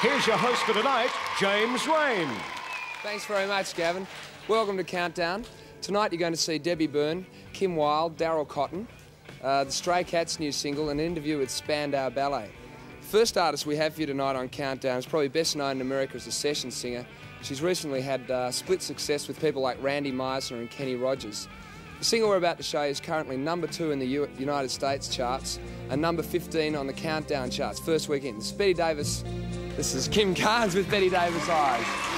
Here's your host for tonight, James Reyne. Thanks very much, Gavin. Welcome to Countdown. Tonight you're going to see Debbie Byrne, Kim Wilde, Daryl Cotton, uh, the Stray Cats' new single, and an interview with Spandau Ballet. First artist we have for you tonight on Countdown is probably best known in America as a session singer. She's recently had uh, split success with people like Randy Meisner and Kenny Rogers. The single we're about to show is currently number two in the U United States charts and number 15 on the Countdown charts, first weekend. Bette Davis. This is Kim Carnes with Bette Davis Eyes.